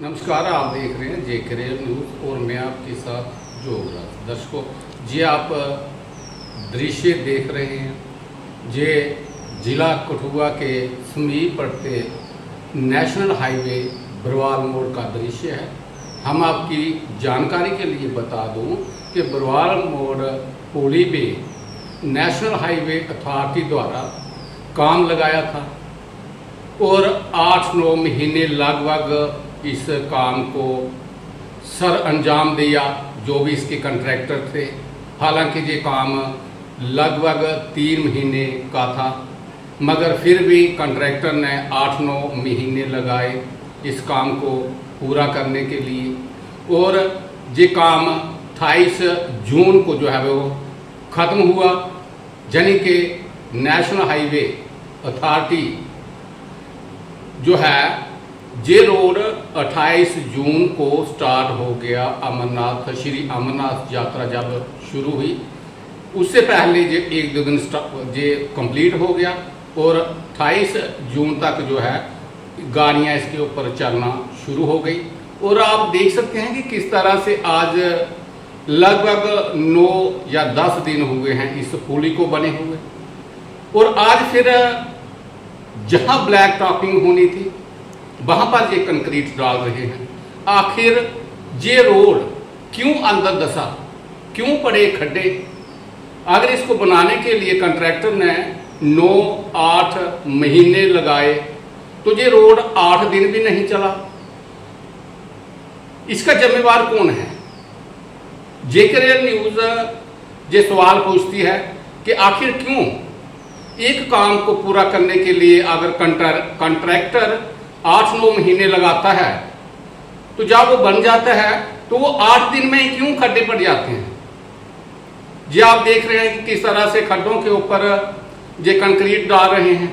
नमस्कार, आप देख रहे हैं जे करेल न्यूज़ और मैं आपके साथ जोगराज। दर्शकों, जे आप दृश्य देख रहे हैं। जे जिला कठुआ के समीप पड़ते नेशनल हाईवे बरवाल मोड़ का दृश्य है। हम आपकी जानकारी के लिए बता दूँ कि बरवाल मोड़ पुली पे नेशनल हाईवे अथॉरिटी द्वारा काम लगाया था और आठ नौ महीने लगभग इस काम को सर अंजाम दिया, जो भी इसके कंट्रैक्टर थे। हालाँकि ये काम लगभग तीन महीने का था, मगर फिर भी कंट्रैक्टर ने आठ नौ महीने लगाए इस काम को पूरा करने के लिए। और ये काम 28 जून को जो है वो ख़त्म हुआ, यानी कि नेशनल हाईवे अथॉरिटी जो है जे रोड 28 जून को स्टार्ट हो गया अमरनाथ, श्री अमरनाथ यात्रा जब शुरू हुई। उससे पहले जे एक दो दिन जे कंप्लीट हो गया और 28 जून तक जो है गाड़ियाँ इसके ऊपर चलना शुरू हो गई। और आप देख सकते हैं कि किस तरह से आज लगभग नौ या दस दिन हुए हैं इस पुली को बने हुए। और आज फिर जहाँ ब्लैक टॉपिंग होनी थी वहाँ पर ये कंक्रीट डाल रहे हैं। आखिर ये रोड क्यों अंदर दसा? क्यों पड़े खड्डे? अगर इसको बनाने के लिए कंट्रैक्टर ने नौ, आठ महीने लगाए तो ये रोड आठ दिन भी नहीं चला। इसका जिम्मेवार कौन है? जेकर न्यूज़ ये सवाल पूछती है कि आखिर क्यों? एक काम को पूरा करने के लिए अगर कंट्रैक्टर आठ नौ महीने लगाता है। तो जब वो बन जाता है तो वो आठ दिन में ही क्यों खड्डे पड़ जाते हैं? जी, आप देख रहे हैं कि किस तरह से खड्डों के ऊपर ये कंक्रीट डाल रहे हैं।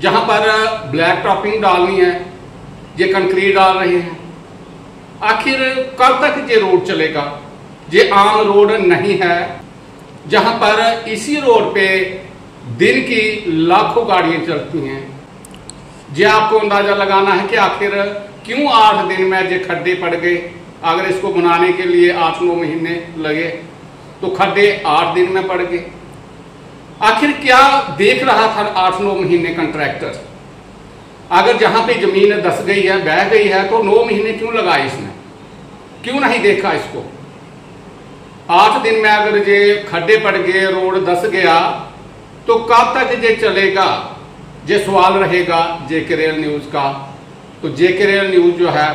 जहाँ पर ब्लैक टॉपिंग डालनी है, ये कंक्रीट डाल रहे हैं। आखिर कब तक ये रोड चलेगा? ये आम रोड नहीं है। जहाँ पर इसी रोड पे दिन की लाखों गाड़ियाँ चलती हैं। जे आपको अंदाज़ा लगाना है कि आखिर क्यों आठ दिन में जे खड्डे पड़ गए? अगर इसको बनाने के लिए आठ नौ महीने लगे तो खड्डे आठ दिन में पड़ गए। आखिर क्या देख रहा था आठ नौ महीने कंट्रैक्टर अगर जहाँ पे ज़मीन दस गई है, बह गई है तो नौ महीने क्यों लगाए इसने? क्यों नहीं देखा इसको? आठ दिन में अगर ये खड्डे पड़ गए, रोड दस गया तो कब तक ये चलेगा? ये सवाल रहेगा जे के रेल न्यूज़ का तो जे के रेल न्यूज़ जो है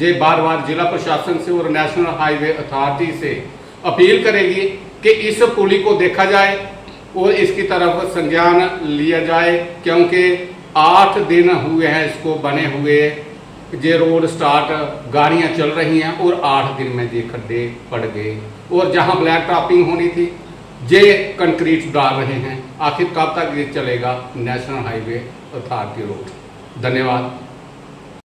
ये बार बार जिला प्रशासन से और नेशनल हाईवे अथॉरिटी से अपील करेगी कि इस पुली को देखा जाए और इसकी तरफ़ संज्ञान लिया जाए, क्योंकि आठ दिन हुए हैं इसको बने हुए ये रोड स्टार्ट गाड़ियाँ चल रही हैं और आठ दिन में ये खड्डे पड़ गए, और जहाँ ब्लैक टॉपिंग होनी थी ये कंक्रीट डाल रहे हैं, आखिर कब तक ये चलेगा? National highway authority road. धन्यवाद।